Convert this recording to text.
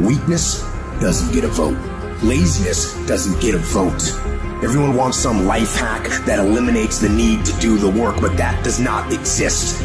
Weakness doesn't get a vote. Laziness doesn't get a vote. Everyone wants some life hack that eliminates the need to do the work, but that does not exist.